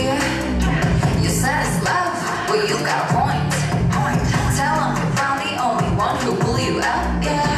You said it's love, but well, you got a point. the only one who blew you yeah.